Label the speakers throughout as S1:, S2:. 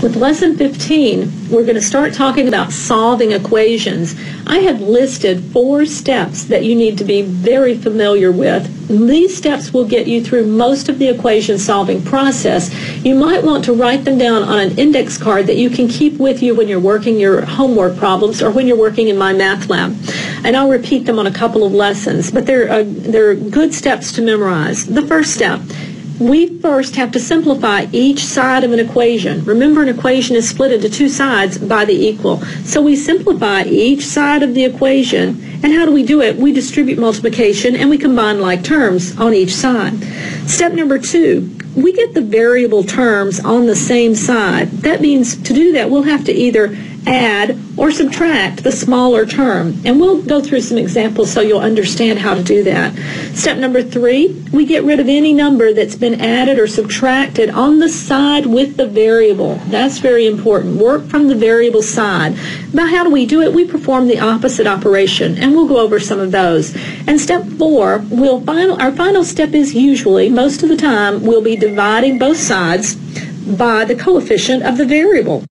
S1: With lesson 15, we're going to start talking about solving equations. I have listed four steps that you need to be very familiar with. These steps will get you through most of the equation solving process. You might want to write them down on an index card that you can keep with you when you're working your homework problems or when you're working in my math lab. And I'll repeat them on a couple of lessons, but they're, uh, they're good steps to memorize. The first step we first have to simplify each side of an equation. Remember, an equation is split into two sides by the equal. So we simplify each side of the equation. And how do we do it? We distribute multiplication and we combine like terms on each side. Step number two, we get the variable terms on the same side. That means to do that, we'll have to either add or subtract the smaller term. And we'll go through some examples so you'll understand how to do that. Step number three, we get rid of any number that's been added or subtracted on the side with the variable. That's very important. Work from the variable side. Now how do we do it? We perform the opposite operation and we'll go over some of those. And step four, we'll final, our final step is usually, most of the time, we'll be dividing both sides by the coefficient of the variable.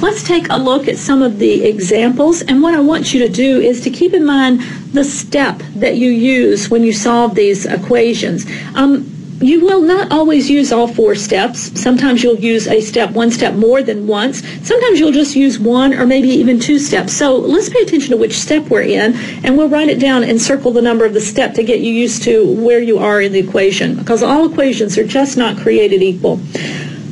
S1: Let's take a look at some of the examples. And what I want you to do is to keep in mind the step that you use when you solve these equations. Um, you will not always use all four steps. Sometimes you'll use a step, one step more than once. Sometimes you'll just use one or maybe even two steps. So let's pay attention to which step we're in, and we'll write it down and circle the number of the step to get you used to where you are in the equation, because all equations are just not created equal.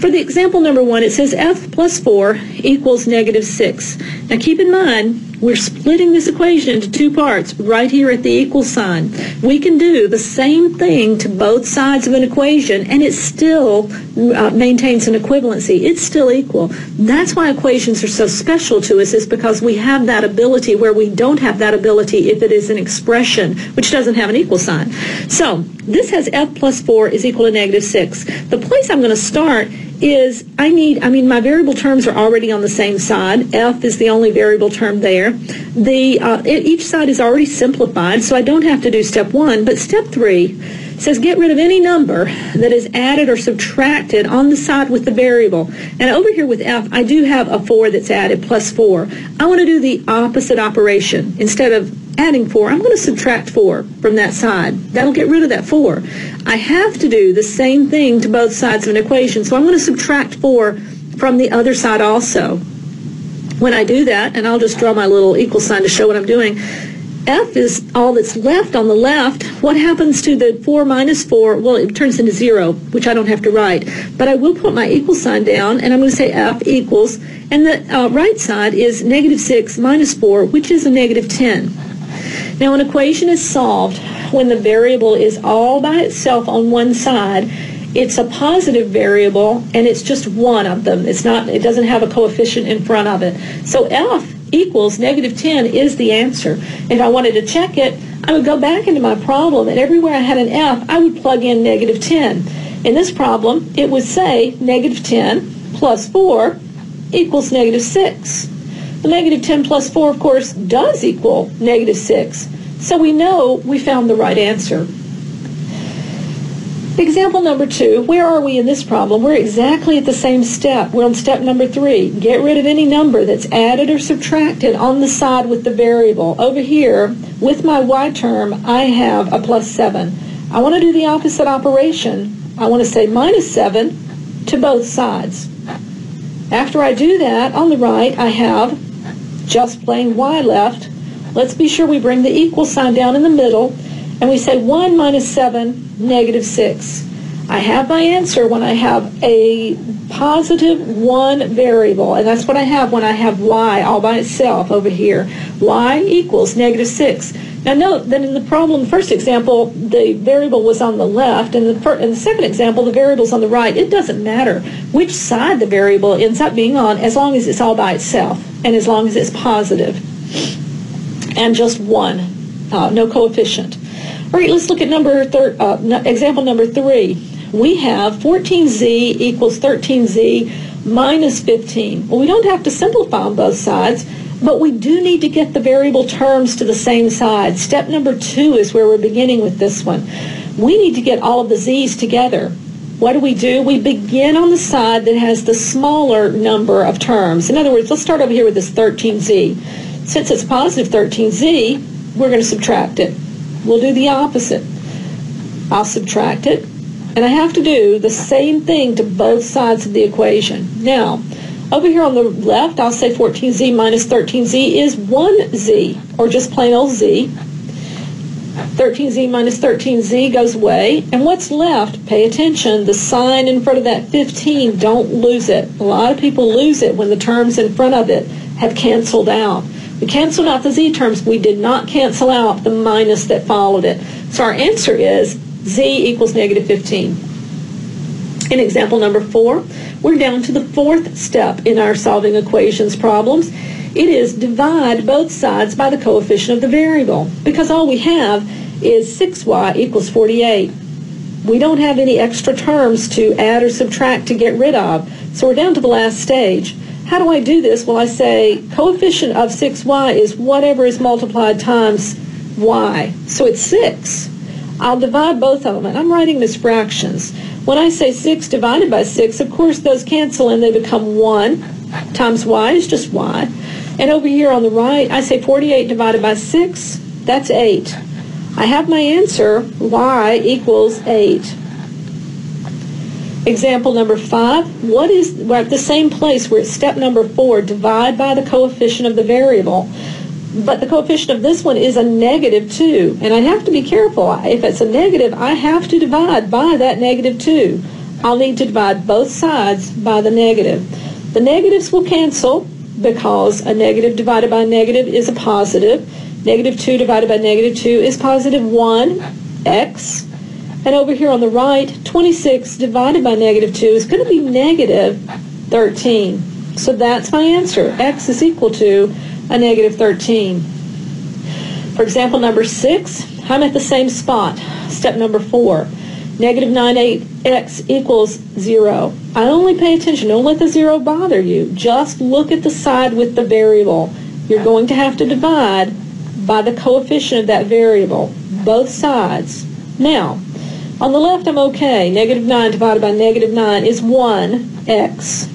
S1: For the example number one, it says f plus 4 equals negative 6. Now keep in mind, we're splitting this equation into two parts right here at the equal sign. We can do the same thing to both sides of an equation and it still uh, maintains an equivalency. It's still equal. That's why equations are so special to us is because we have that ability where we don't have that ability if it is an expression which doesn't have an equal sign. So this has f plus 4 is equal to negative 6. The place I'm going to start is I need, I mean, my variable terms are already on the same side. F is the only variable term there. The uh, Each side is already simplified, so I don't have to do step one. But step three says get rid of any number that is added or subtracted on the side with the variable. And over here with F, I do have a 4 that's added plus 4. I want to do the opposite operation. Instead of adding 4, I'm going to subtract 4 from that side. That'll get rid of that 4. I have to do the same thing to both sides of an equation, so I'm going to subtract 4 from the other side also. When I do that, and I'll just draw my little equal sign to show what I'm doing, F is all that's left on the left. What happens to the 4 minus 4? Well, it turns into 0, which I don't have to write. But I will put my equal sign down, and I'm going to say F equals, and the uh, right side is negative 6 minus 4, which is a negative 10. Now, an equation is solved when the variable is all by itself on one side. It's a positive variable, and it's just one of them. It's not. It doesn't have a coefficient in front of it. So f equals negative 10 is the answer. If I wanted to check it, I would go back into my problem, and everywhere I had an f, I would plug in negative 10. In this problem, it would say negative 10 plus 4 equals negative 6. The negative 10 plus 4, of course, does equal negative 6. So we know we found the right answer. Example number two, where are we in this problem? We're exactly at the same step. We're on step number three. Get rid of any number that's added or subtracted on the side with the variable. Over here, with my y term, I have a plus 7. I want to do the opposite operation. I want to say minus 7 to both sides. After I do that, on the right, I have just plain y left. Let's be sure we bring the equal sign down in the middle, and we say 1 minus 7, negative 6. I have my answer when I have a positive 1 variable, and that's what I have when I have y all by itself over here. y equals negative 6. Now note that in the problem, first example, the variable was on the left, and the, in the second example, the variable's on the right. It doesn't matter which side the variable ends up being on as long as it's all by itself and as long as it's positive and just one, uh, no coefficient. All right, let's look at number thir- uh, example number three. We have 14z equals 13z minus 15. Well, we don't have to simplify on both sides, but we do need to get the variable terms to the same side. Step number two is where we're beginning with this one. We need to get all of the z's together. what do we do? We begin on the side that has the smaller number of terms. In other words, let's start over here with this 13z. Since it's positive 13z, we're going to subtract it. We'll do the opposite. I'll subtract it, and I have to do the same thing to both sides of the equation. Now, over here on the left, I'll say 14z minus 13z is 1z, or just plain old z. 13z minus 13z goes away. And what's left, pay attention, the sign in front of that 15, don't lose it. A lot of people lose it when the terms in front of it have canceled out. We canceled out the z terms. We did not cancel out the minus that followed it. So our answer is z equals negative 15. In example number four, we're down to the fourth step in our solving equations problems. It is divide both sides by the coefficient of the variable because all we have is 6y equals 48. We don't have any extra terms to add or subtract to get rid of, so we're down to the last stage. How do I do this? Well, I say coefficient of 6y is whatever is multiplied times y. So it's 6. I'll divide both of them, I'm writing this fractions. When I say 6 divided by 6, of course those cancel and they become 1 times y is just y. And over here on the right, I say 48 divided by 6, that's 8. I have my answer, y equals 8. Example number 5, what is, we're at the same place, we're at step number 4, divide by the coefficient of the variable but the coefficient of this one is a negative 2. And I have to be careful. If it's a negative, I have to divide by that negative 2. I'll need to divide both sides by the negative. The negatives will cancel because a negative divided by a negative is a positive. Negative 2 divided by negative 2 is positive 1, x. And over here on the right, 26 divided by negative 2 is going to be negative 13. So that's my answer. x is equal to a negative 13. For example, number 6, I'm at the same spot. Step number 4, negative 98x equals 0. I only pay attention. Don't let the 0 bother you. Just look at the side with the variable. You're going to have to divide by the coefficient of that variable, both sides. Now, on the left, I'm okay. Negative 9 divided by negative 9 is 1x.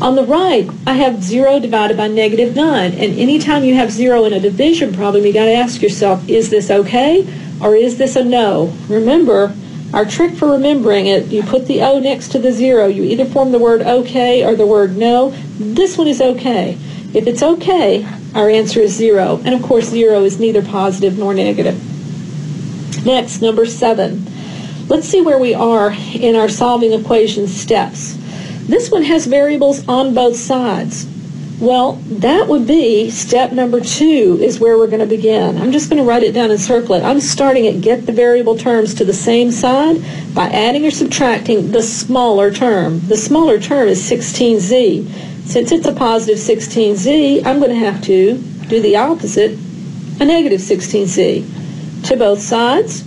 S1: On the right, I have 0 divided by negative 9. And anytime you have 0 in a division problem, you got to ask yourself, is this okay or is this a no? Remember, our trick for remembering it, you put the O next to the 0. You either form the word okay or the word no. This one is okay. If it's okay, our answer is 0. And of course, 0 is neither positive nor negative. Next, number 7. Let's see where we are in our solving equation steps. This one has variables on both sides. Well, that would be step number two is where we're going to begin. I'm just going to write it down and circle it. I'm starting at get the variable terms to the same side by adding or subtracting the smaller term. The smaller term is 16z. Since it's a positive 16z, I'm going to have to do the opposite, a negative 16z. To both sides,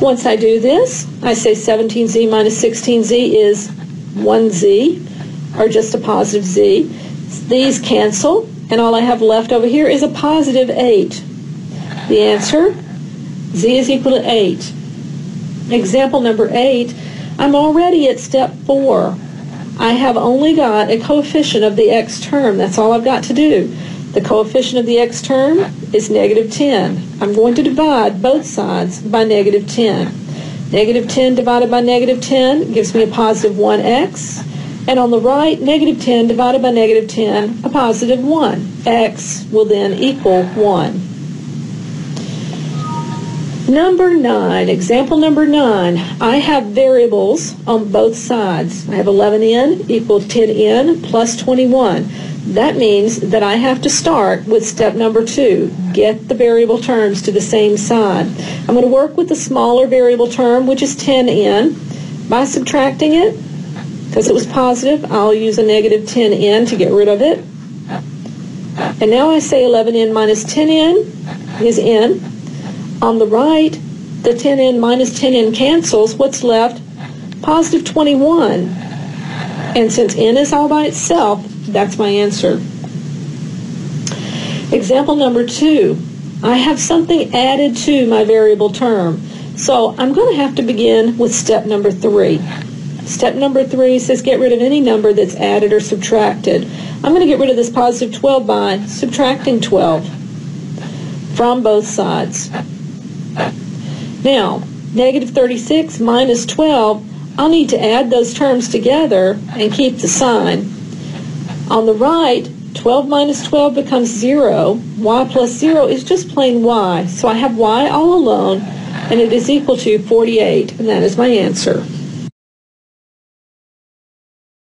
S1: once I do this, I say 17z minus 16z is 1z, or just a positive z. These cancel, and all I have left over here is a positive 8. The answer, z is equal to 8. Example number 8, I'm already at step 4. I have only got a coefficient of the x term. That's all I've got to do. The coefficient of the x term is negative 10. I'm going to divide both sides by negative 10. Negative 10 divided by negative 10 gives me a positive 1x. And on the right, negative 10 divided by negative 10, a positive 1. x will then equal 1. Number 9, example number 9, I have variables on both sides. I have 11n equal 10n plus 21. That means that I have to start with step number two, get the variable terms to the same side. I'm going to work with the smaller variable term, which is 10n. By subtracting it, because it was positive, I'll use a negative 10n to get rid of it. And now I say 11n minus 10n is n. On the right, the 10n minus 10n cancels. What's left? Positive 21. And since n is all by itself, that's my answer. Example number two. I have something added to my variable term. So I'm going to have to begin with step number three. Step number three says get rid of any number that's added or subtracted. I'm going to get rid of this positive 12 by subtracting 12 from both sides. Now, negative 36 minus 12, I'll need to add those terms together and keep the sign. On the right, 12 minus 12 becomes 0. y plus 0 is just plain y. So I have y all alone, and it is equal to 48, and that is my answer.